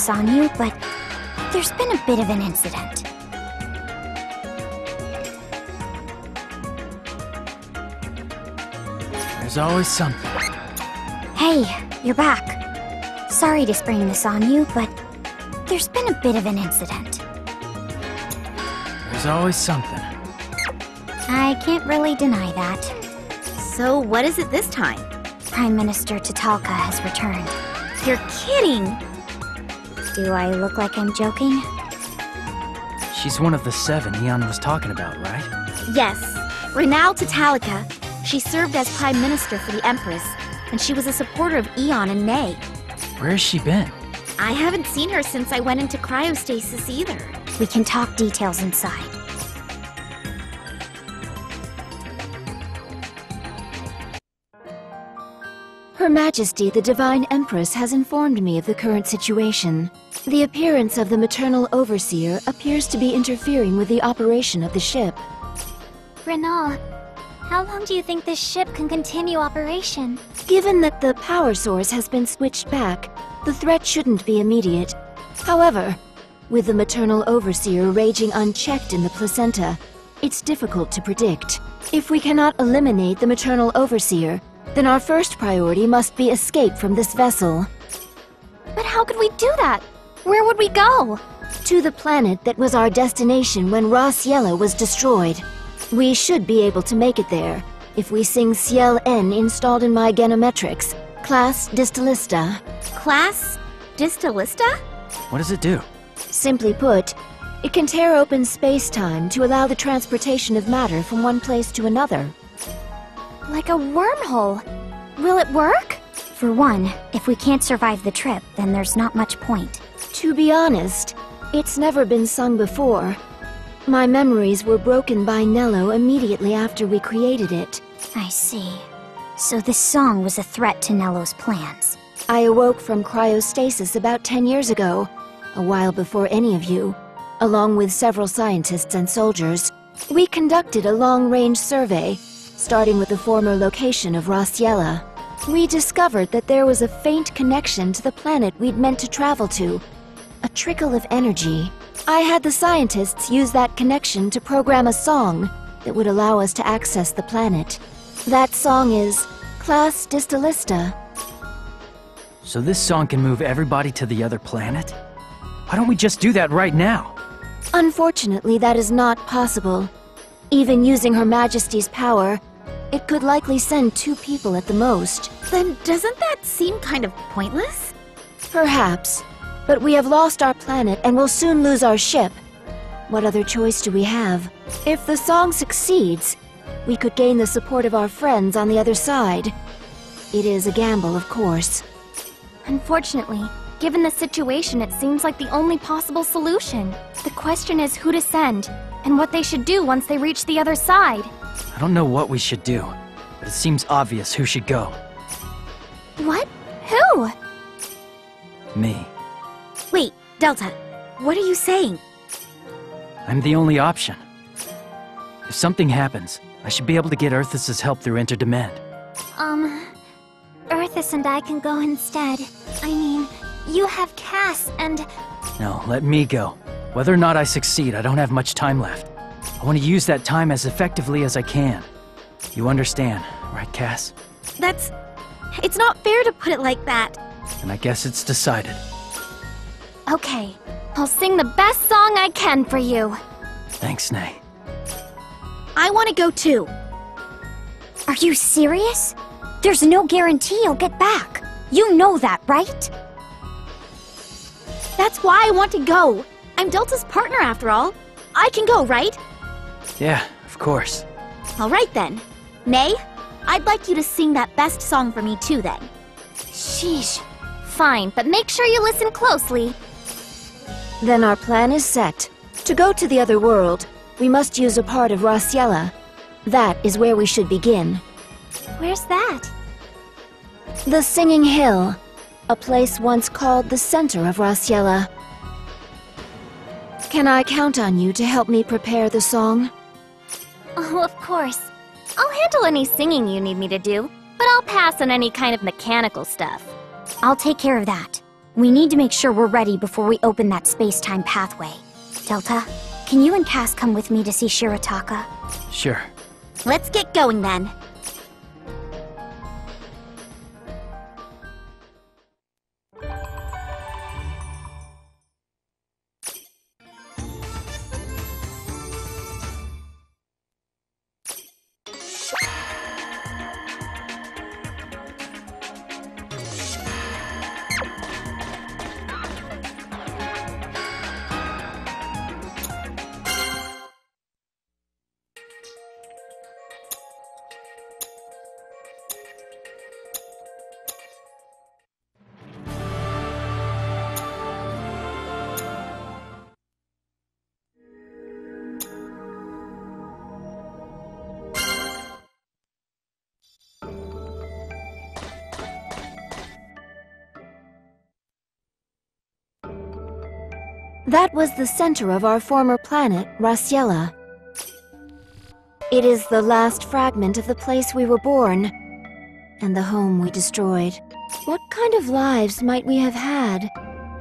this on you, but there's been a bit of an incident. There's always something. Hey, you're back. Sorry to spring this on you, but there's been a bit of an incident. There's always something. I can't really deny that. So what is it this time? Prime Minister Tatalka has returned. You're kidding! Do I look like I'm joking? She's one of the seven Ion was talking about, right? Yes. Renal Tatalika. She served as Prime Minister for the Empress, and she was a supporter of Ion and Nay. Where has she been? I haven't seen her since I went into cryostasis either. We can talk details inside. Her Majesty the Divine Empress has informed me of the current situation. The appearance of the maternal overseer appears to be interfering with the operation of the ship. Renal, how long do you think this ship can continue operation? Given that the power source has been switched back, the threat shouldn't be immediate. However, with the maternal overseer raging unchecked in the placenta, it's difficult to predict. If we cannot eliminate the maternal overseer, then our first priority must be escape from this vessel. But how could we do that? Where would we go? To the planet that was our destination when Ra Ciela was destroyed. We should be able to make it there, if we sing Ciel N installed in my Genometrics, class Distillista. Class? Distillista? What does it do? Simply put, it can tear open space-time to allow the transportation of matter from one place to another. Like a wormhole. Will it work? For one, if we can't survive the trip, then there's not much point. To be honest, it's never been sung before. My memories were broken by Nello immediately after we created it. I see. So this song was a threat to Nello's plans. I awoke from cryostasis about 10 years ago, a while before any of you, along with several scientists and soldiers. We conducted a long-range survey, starting with the former location of Ra Ciela. We discovered that there was a faint connection to the planet we'd meant to travel to. A trickle of energy. I had the scientists use that connection to program a song that would allow us to access the planet. That song is Class Distillista. So this song can move everybody to the other planet? Why don't we just do that right now? Unfortunately, that is not possible. Even using Her Majesty's power, it could likely send two people at the most. Then doesn't that seem kind of pointless? Perhaps. But we have lost our planet and will soon lose our ship. What other choice do we have? If the song succeeds, we could gain the support of our friends on the other side. It is a gamble, of course. Unfortunately, given the situation, it seems like the only possible solution. The question is who to send, and what they should do once they reach the other side. I don't know what we should do, but it seems obvious who should go. What? Who? Me. Wait, Delta, what are you saying? I'm the only option. If something happens, I should be able to get Earthes' help through Interdemand. Um, Earthus and I can go instead. I mean, you have Cass and... No, let me go. Whether or not I succeed, I don't have much time left. I want to use that time as effectively as I can. You understand, right, Cass? That's... It's not fair to put it like that. And I guess it's decided. Okay, I'll sing the best song I can for you. Thanks, Nay. I want to go too. Are you serious? There's no guarantee you'll get back. You know that, right? That's why I want to go. I'm Delta's partner after all. I can go, right? Yeah, of course. All right then. May, I'd like you to sing that best song for me too then. Sheesh. Fine, but make sure you listen closely. Then our plan is set. To go to the other world, we must use a part of Ra Ciela. That is where we should begin. Where's that? The Singing Hill, a place once called the center of Ra Ciela. Can I count on you to help me prepare the song? Oh, of course. I'll handle any singing you need me to do, but I'll pass on any kind of mechanical stuff. I'll take care of that. We need to make sure we're ready before we open that space-time pathway. Delta, can you and Cass come with me to see Shirotaka? Sure. Let's get going then. That was the center of our former planet, Ra Ciela. It is the last fragment of the place we were born, and the home we destroyed. What kind of lives might we have had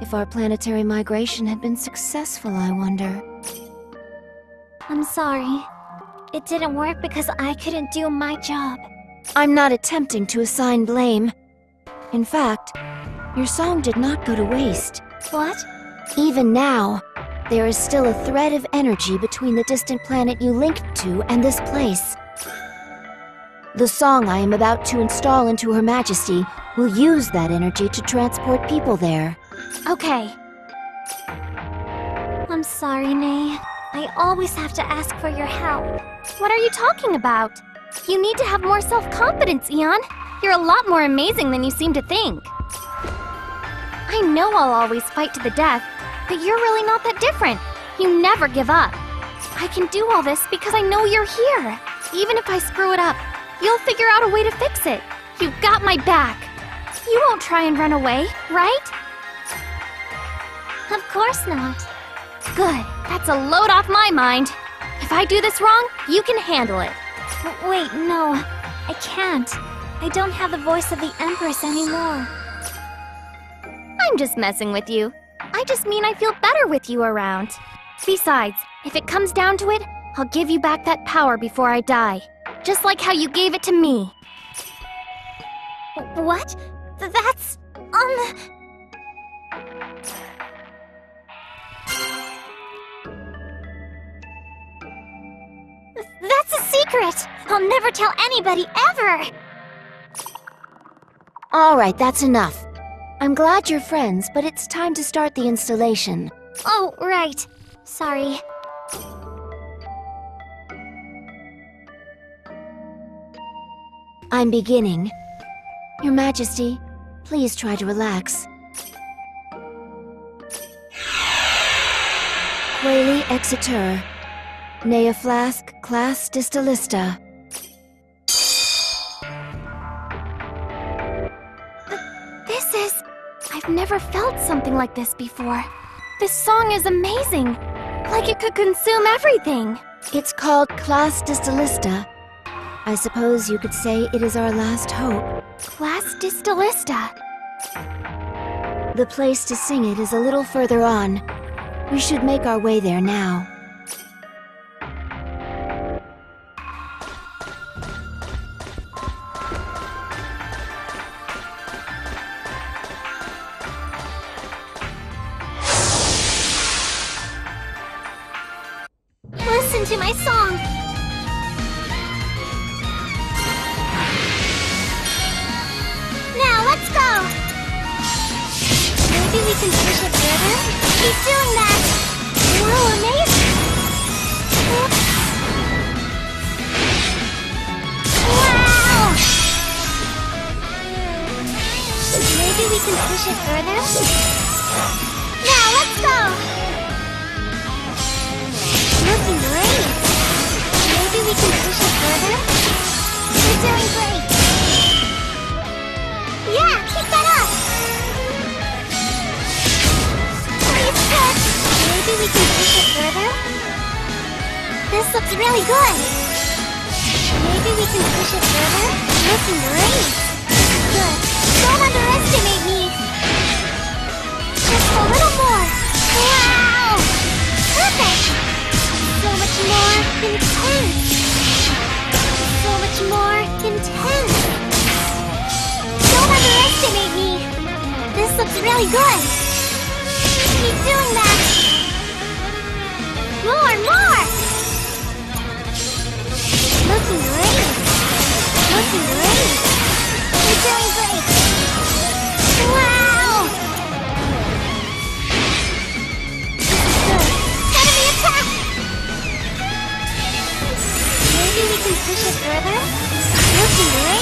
if our planetary migration had been successful, I wonder? I'm sorry. It didn't work because I couldn't do my job. I'm not attempting to assign blame. In fact, your song did not go to waste. What? Even now, there is still a thread of energy between the distant planet you linked to and this place. The song I am about to install into Her Majesty will use that energy to transport people there. Okay. I'm sorry, Nay. I always have to ask for your help. What are you talking about? You need to have more self-confidence, Ion. You're a lot more amazing than you seem to think. I know I'll always fight to the death, but you're really not that different. You never give up. I can do all this because I know you're here. Even if I screw it up, you'll figure out a way to fix it. You've got my back. You won't try and run away, right? Of course not. Good. That's a load off my mind. If I do this wrong, you can handle it. Wait, no. I can't. I don't have the voice of the Empress anymore. I'm just messing with you. I just mean I feel better with you around. Besides, if it comes down to it, I'll give you back that power before I die. Just like how you gave it to me. What? Th that's... um... That's a secret! I'll never tell anybody, ever! Alright, that's enough. I'm glad you're friends, but it's time to start the installation. Oh, right. Sorry. I'm beginning. Your Majesty, please try to relax. Quayle exitur. Nea flask class distillista. Never felt something like this before. This song is amazing. Like it could consume everything. It's called Class Distillista. I suppose you could say it is our last hope. Class Distillista. The place to sing it is a little further on. We should make our way there now. To my song! Now, let's go! Maybe we can push it further? Keep doing that! Whoa, amazing! Wow! Maybe we can push it further? We can push it further? You're doing great! Yeah, keep that up! Please push! Maybe we can push it further? This looks really good! Maybe we can push it further? Looking great! Good. Don't underestimate me! Just a little more. Wow! Perfect! More intense. So much more intense. Don't underestimate me. This looks really good. Keep doing that. More, more. Looking great. Looking great. You're doing Looking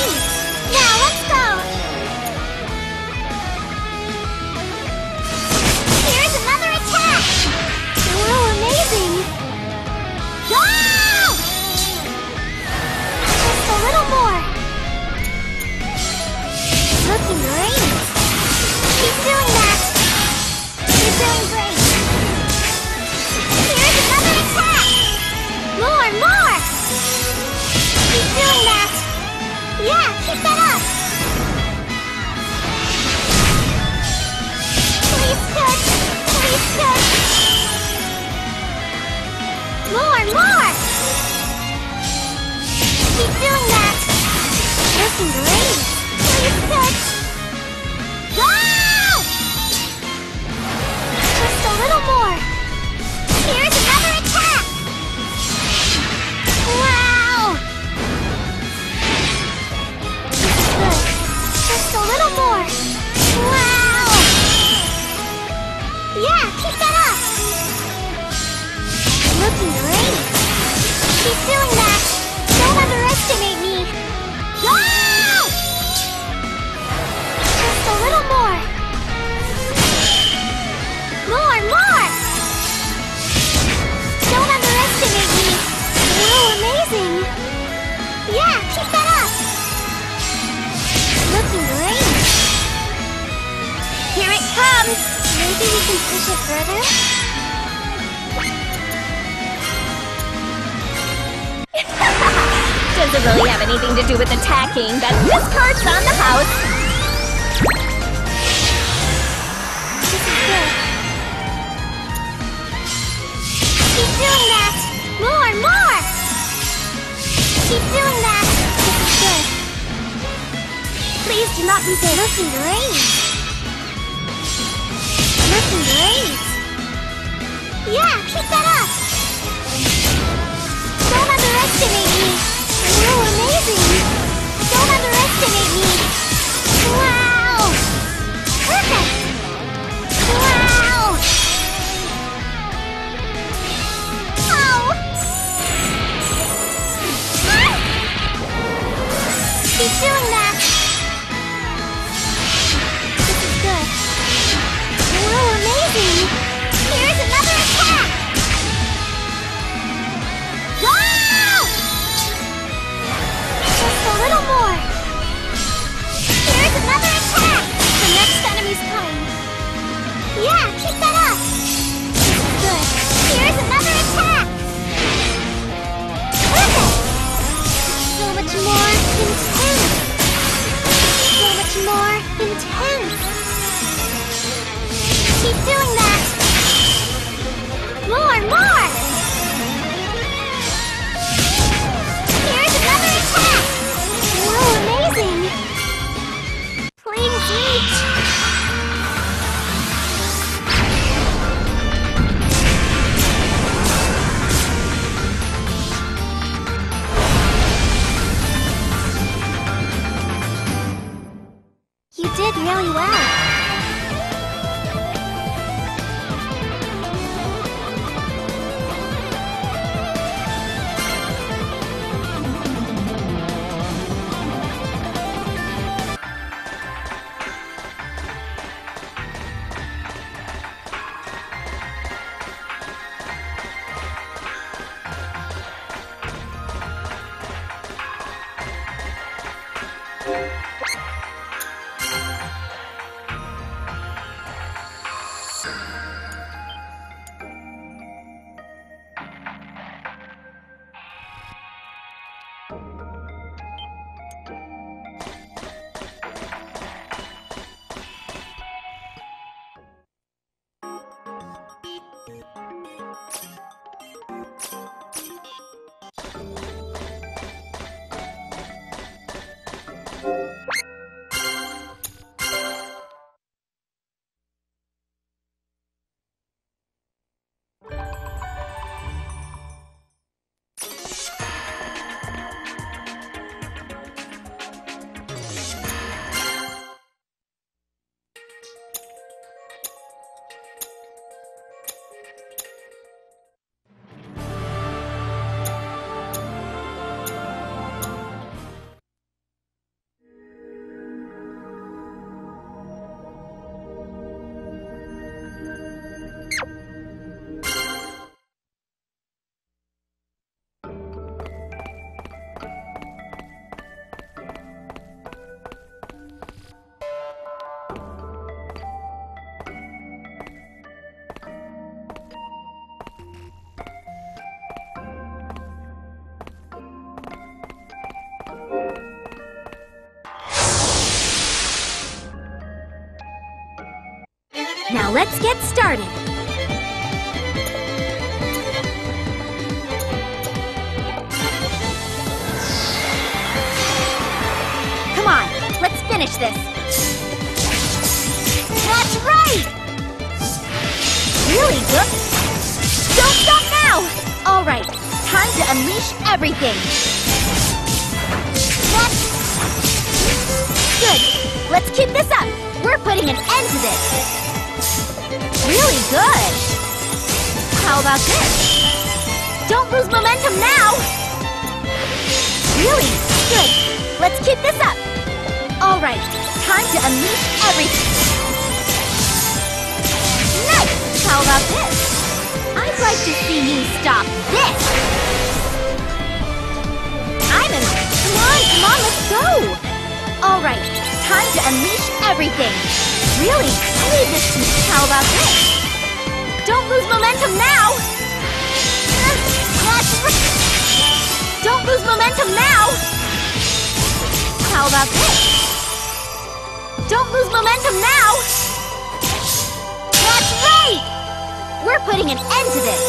Maybe we can push it further? Doesn't really have anything to do with attacking. That's this card's on the house. Keep doing that! More, more! Keep doing that! This is good. Please do not be there. Looking great! Great! Yeah, keep that up! Don't underestimate me! Wow, amazing! Don't underestimate me! Wow! Perfect! Wow! Oh! Ah! Keep doing that! You did really well. Let's get started. Come on, let's finish this. That's right! Really good. Don't stop now! All right, time to unleash everything. That's good. Let's keep this up. We're putting an end to this. Really good. How about this? Don't lose momentum now. Really good. Let's keep this up. All right, time to unleash everything. Nice. How about this? I'd like to see you stop this. I'm in. Come on, come on, let's go. All right, time to unleash everything. Really, leave this to. How about this? Don't lose momentum now. Don't lose momentum now. How about this? Don't lose momentum now. That's right. We're putting an end to this.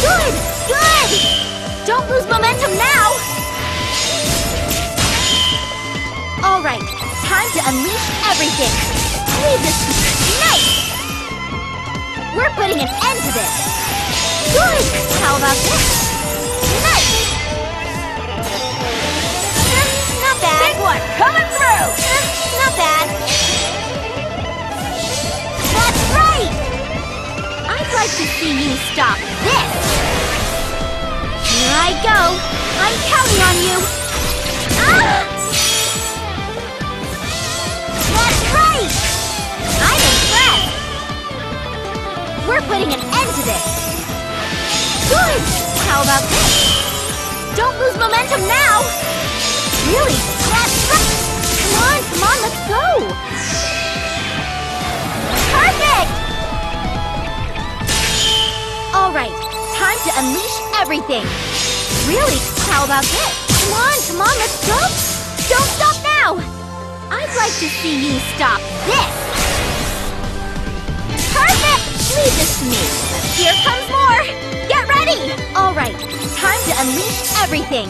Good, good. Don't lose momentum now. All right, time to unleash everything. Leave this. Nice. We're putting an end to this. Good. How about this? Nice. Uh, Not bad. Big one coming through. Uh, Not bad. That's right. I'd like to see you stop this. Here I go. I'm counting on you. Ah! We're putting an end to this! Good! How about this? Don't lose momentum now! Really? That's right! Come on, come on, let's go! Perfect! Alright, time to unleash everything! Really? How about this? Come on, come on, let's go! Don't stop now! I'd like to see you stop this! Leave this to me. Here comes more! Get ready! Alright, time to unleash everything.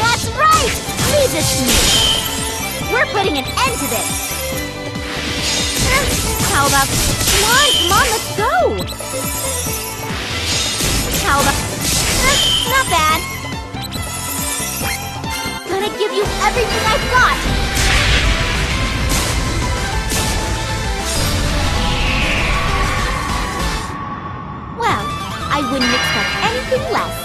That's right! Leave this to me. We're putting an end to this. How about... Come on, come on, let's go! How about... Not bad. Gonna give you everything I've got! I wouldn't expect anything less.